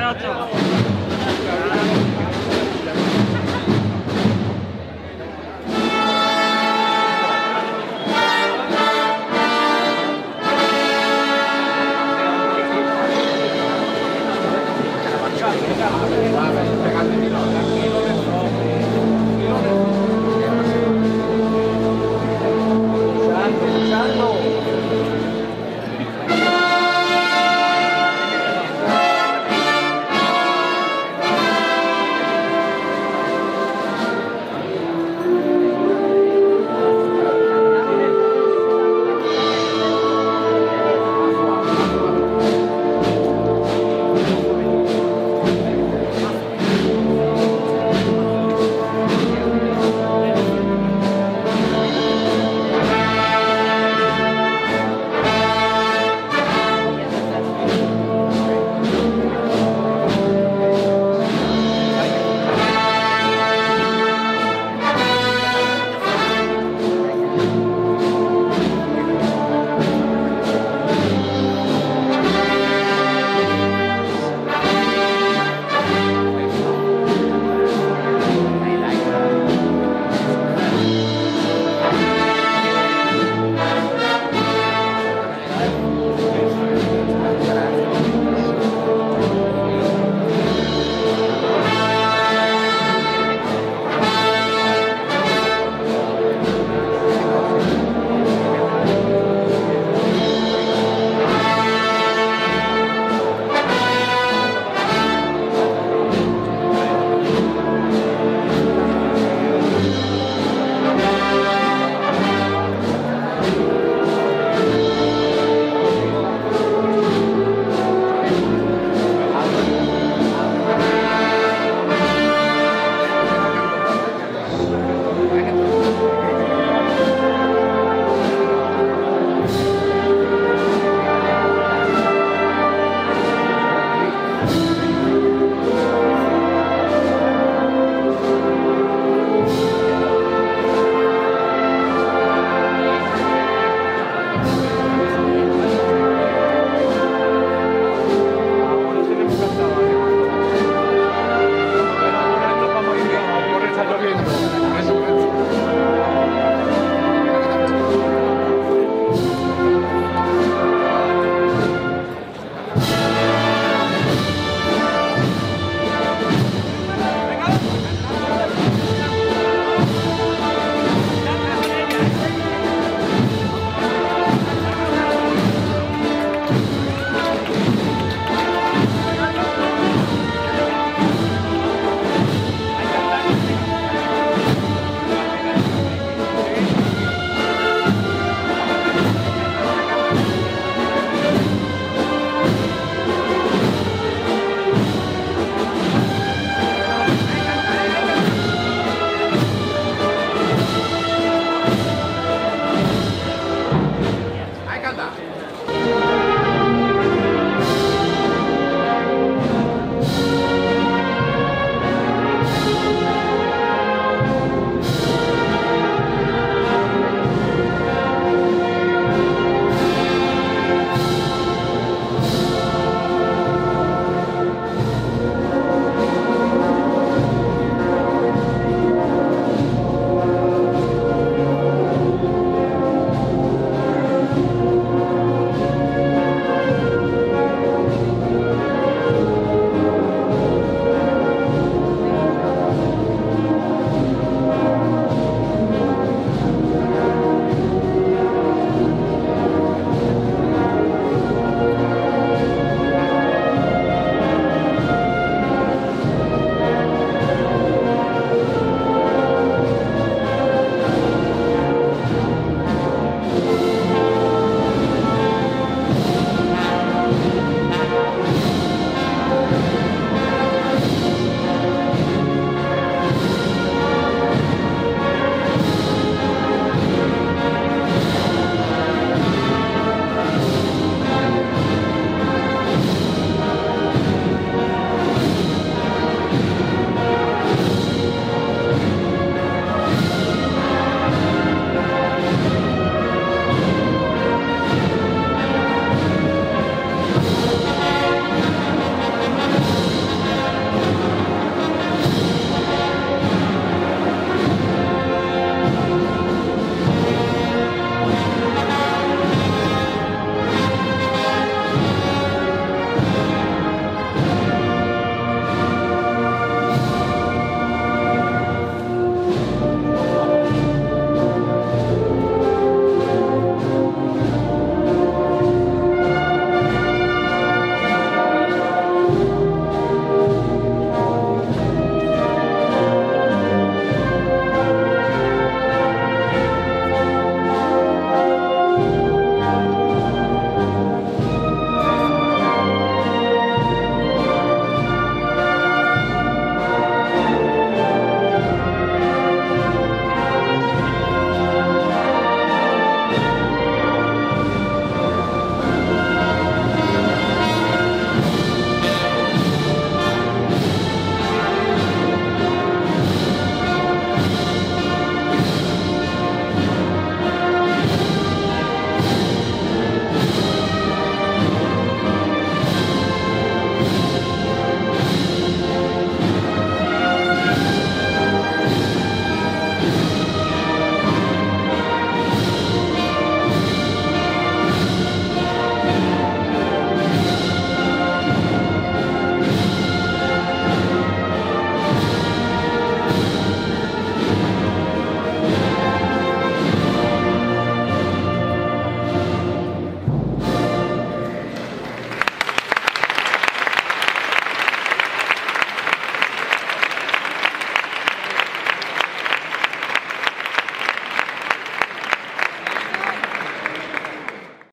なっちゃう。